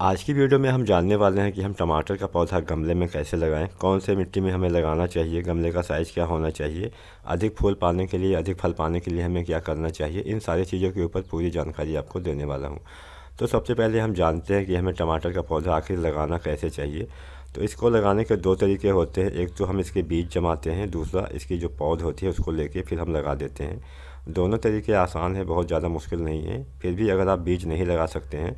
आज की वीडियो में हम जानने वाले हैं कि हम टमाटर का पौधा गमले में कैसे लगाएँ, कौन से मिट्टी में हमें लगाना चाहिए, गमले का साइज़ क्या होना चाहिए, अधिक फूल पाने के लिए, अधिक फल पाने के लिए हमें क्या करना चाहिए, इन सारी चीज़ों के ऊपर पूरी जानकारी आपको देने वाला हूँ। तो सबसे पहले हम जानते हैं कि हमें टमाटर का पौधा आखिर लगाना कैसे चाहिए। तो इसको लगाने के दो तरीके होते हैं। एक तो हम इसके बीज जमाते हैं, दूसरा इसकी जो पौध होती है उसको लेके फिर हम लगा देते हैं। दोनों तरीके आसान है, बहुत ज़्यादा मुश्किल नहीं है, फिर भी अगर आप बीज नहीं लगा सकते हैं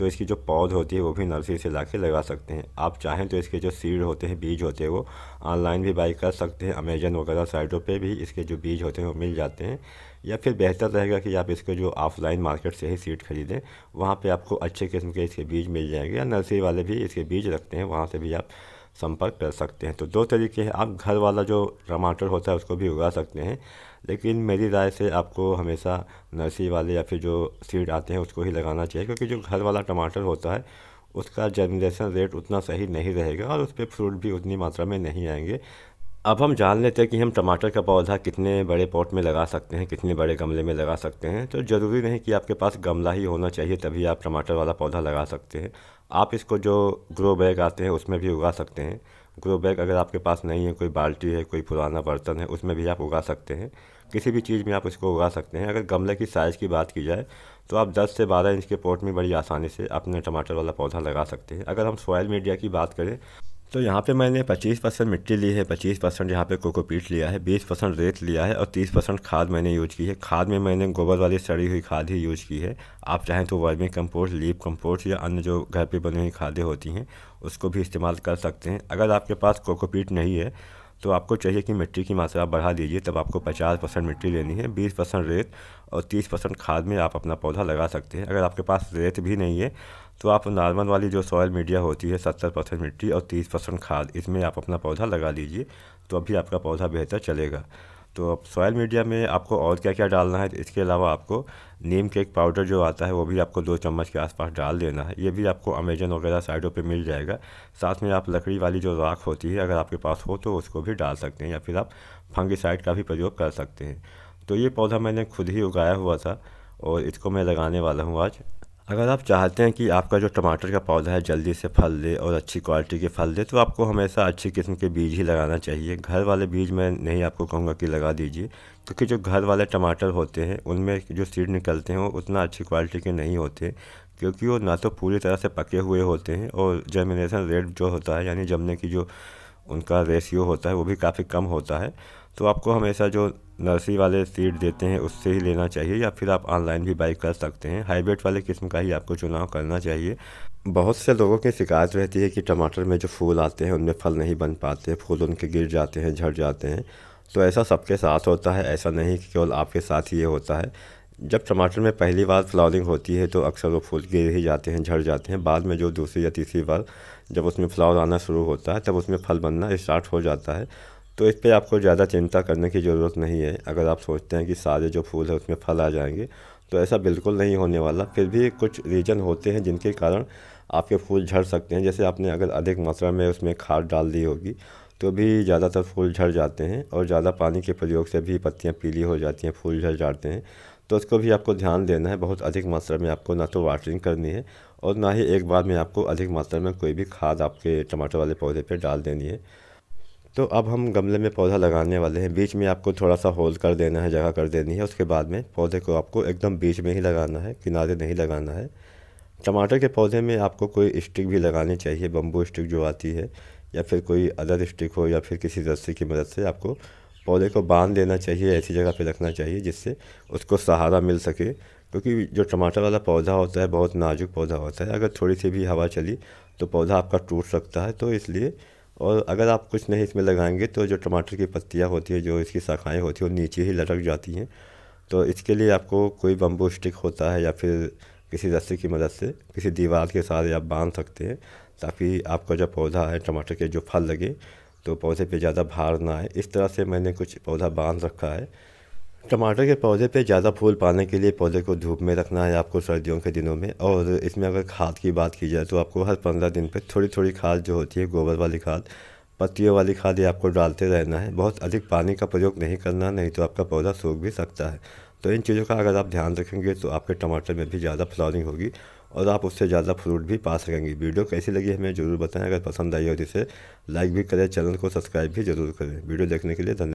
तो इसकी जो पौध होती है वो भी नर्सरी से ला लगा सकते हैं। आप चाहें तो इसके जो सीड होते हैं, बीज होते हैं, वो ऑनलाइन भी बाई कर सकते हैं, अमेजन वगैरह साइटों पे भी इसके जो बीज होते हैं वो मिल जाते हैं। या फिर बेहतर रहेगा कि आप इसके जो ऑफलाइन मार्केट से ही सीड खरीदें, वहाँ पर आपको अच्छे किस्म के इसके बीज मिल जाएँगे या नर्सरी वाले भी इसके बीज रखते हैं, वहाँ से भी आप संपर्क कर सकते हैं। तो दो तरीके हैं। आप घर वाला जो टमाटर होता है, उसको भी उगा सकते हैं। लेकिन मेरी राय से आपको हमेशा नर्सरी वाले या फिर जो सीड आते हैं, उसको ही लगाना चाहिए। क्योंकि जो घर वाला टमाटर होता है, उसका जर्मिनेशन रेट उतना सही नहीं रहेगा और उस पर फ्रूट भी उतनी मात्रा में नहीं आएँगे। अब हम जान लेते हैं कि हम टमाटर का पौधा कितने बड़े पॉट में लगा सकते हैं, कितने बड़े गमले में लगा सकते हैं। तो ज़रूरी नहीं कि आपके पास गमला ही होना चाहिए, तभी आप टमाटर वाला पौधा लगा सकते हैं। आप इसको जो ग्रो बैग आते हैं, उसमें भी उगा सकते हैं। ग्रो बैग अगर आपके पास नहीं है, कोई बाल्टी है, कोई पुराना बर्तन है, उसमें भी आप उगा सकते हैं। किसी भी चीज़ में आप इसको उगा सकते हैं। अगर गमले की साइज़ की बात की जाए तो आप 10 से 12 इंच के पॉट में बड़ी आसानी से अपने टमाटर वाला पौधा लगा सकते हैं। अगर हम सॉयल मीडिया की बात करें तो यहाँ पे मैंने 25 परसेंट मिट्टी ली है 25 परसेंट यहाँ पर कोकोपीट लिया है 20 परसेंट रेत लिया है और 30 परसेंट खाद मैंने यूज़ की है। खाद में मैंने गोबर वाली सड़ी हुई खाद ही यूज़ की है। आप चाहें तो वर्मी कंपोस्ट, लीप कंपोस्ट या अन्य जो घर पे बनी हुई खादें होती हैं, उसको भी इस्तेमाल कर सकते हैं। अगर आपके पास कोकोपीट नहीं है तो आपको चाहिए कि मिट्टी की मात्रा बढ़ा दीजिए, तब आपको 50 परसेंट मिट्टी लेनी है 20 परसेंट रेत और 30 परसेंट खाद में आप अपना पौधा लगा सकते हैं। अगर आपके पास रेत भी नहीं है तो आप नॉर्मल वाली जो सॉयल मीडिया होती है, सत्तर परसेंट मिट्टी और तीस परसेंट खाद, इसमें आप अपना पौधा लगा लीजिए तो अभी आपका पौधा बेहतर चलेगा। तो अब सॉयल मीडिया में आपको और क्या क्या डालना है, इसके अलावा आपको नीम केक पाउडर जो आता है, वो भी आपको दो चम्मच के आसपास डाल देना है। ये भी आपको अमेजन वगैरह साइडों पे मिल जाएगा। साथ में आप लकड़ी वाली जो राख होती है, अगर आपके पास हो तो उसको भी डाल सकते हैं या फिर आप फंगिसाइड का भी प्रयोग कर सकते हैं। तो ये पौधा मैंने खुद ही उगाया हुआ था और इसको मैं लगाने वाला हूँ आज। अगर आप चाहते हैं कि आपका जो टमाटर का पौधा है जल्दी से फल दे और अच्छी क्वालिटी के फल दे तो आपको हमेशा अच्छी किस्म के बीज ही लगाना चाहिए। घर वाले बीज मैं नहीं आपको कहूँगा कि लगा दीजिए, क्योंकि जो घर वाले टमाटर होते हैं, उनमें जो सीड निकलते हैं वो उतना अच्छी क्वालिटी के नहीं होते, क्योंकि वो ना तो पूरी तरह से पके हुए होते हैं और जर्मिनेशन रेट जो होता है, यानी जमने की जो उनका रेशियो होता है, वो भी काफ़ी कम होता है। तो आपको हमेशा जो नर्सरी वाले सीड देते हैं, उससे ही लेना चाहिए या फिर आप ऑनलाइन भी बाई कर सकते हैं। हाइब्रिड वाले किस्म का ही आपको चुनाव करना चाहिए। बहुत से लोगों की शिकायत रहती है कि टमाटर में जो फूल आते हैं, उनमें फल नहीं बन पाते फूल उनके गिर जाते हैं, झड़ जाते हैं। तो ऐसा सबके साथ होता है, ऐसा नहीं कि केवल आपके साथ ही ये होता है। जब टमाटर में पहली बार फ्लावरिंग होती है तो अक्सर वो फूल गिर ही जाते हैं, झड़ जाते हैं। बाद में जो दूसरी या तीसरी बार जब उसमें फ्लावर आना शुरू होता है, तब उसमें फल बनना स्टार्ट हो जाता है। तो इस पर आपको ज़्यादा चिंता करने की ज़रूरत नहीं है। अगर आप सोचते हैं कि सारे जो फूल है उसमें फल आ जाएँगे तो ऐसा बिल्कुल नहीं होने वाला। फिर भी कुछ रीज़न होते हैं जिनके कारण आपके फूल झड़ सकते हैं। जैसे आपने अगर अधिक मात्रा में उसमें खाद डाल दी होगी तो भी ज़्यादातर फूल झड़ जाते हैं और ज़्यादा पानी के प्रयोग से भी पत्तियाँ पीली हो जाती हैं, फूल झड़ जाते हैं। तो उसको भी आपको ध्यान देना है। बहुत अधिक मात्रा में आपको ना तो वाटरिंग करनी है और ना ही एक बार में आपको अधिक मात्रा में कोई भी खाद आपके टमाटर वाले पौधे पर डाल देनी है। तो अब हम गमले में पौधा लगाने वाले हैं। बीच में आपको थोड़ा सा होल कर देना है, जगह कर देनी है। उसके बाद में पौधे को आपको एकदम बीच में ही लगाना है, किनारे नहीं लगाना है। टमाटर के पौधे में आपको कोई स्टिक भी लगानी चाहिए बम्बू स्टिक जो आती है, या फिर कोई अदर स्टिक हो, या फिर किसी रस्सी की मदद से आपको पौधे को बाँध देना चाहिए, ऐसी जगह पे रखना चाहिए जिससे उसको सहारा मिल सके। क्योंकि जो टमाटर वाला पौधा होता है, बहुत नाजुक पौधा होता है। अगर थोड़ी सी भी हवा चली तो पौधा आपका टूट सकता है। तो इसलिए और अगर आप कुछ नहीं इसमें लगाएँगे तो जो टमाटर की पत्तियाँ होती है, जो इसकी शाखाएँ होती हैं, वो नीचे ही लटक जाती हैं। तो इसके लिए आपको कोई बम्बू स्टिक होता है या फिर किसी रस्सी की मदद से, किसी दीवार के साथ आप बाँध सकते हैं ताकि आपका जो पौधा है टमाटर के जो फल लगे तो पौधे पे ज़्यादा भार ना आए। इस तरह से मैंने कुछ पौधा बाँध रखा है। टमाटर के पौधे पे ज़्यादा फूल पाने के लिए पौधे को धूप में रखना है आपको सर्दियों के दिनों में। और इसमें अगर खाद की बात की जाए तो आपको हर पंद्रह दिन पे थोड़ी थोड़ी खाद जो होती है, गोबर वाली खाद, पत्तियों वाली खाद ये आपको डालते रहना है। बहुत अधिक पानी का प्रयोग नहीं करना, नहीं तो आपका पौधा सूख भी सकता है। तो इन चीज़ों का अगर आप ध्यान रखेंगे तो आपके टमाटर में भी ज़्यादा फ्लावरिंग होगी और आप उससे ज़्यादा फ्रूट भी पा सकेंगे। वीडियो कैसी लगी हमें ज़रूर बताएँ। अगर पसंद आई हो तो इसे लाइक भी करें, चैनल को सब्सक्राइब भी ज़रूर करें। वीडियो देखने के लिए धन्यवाद।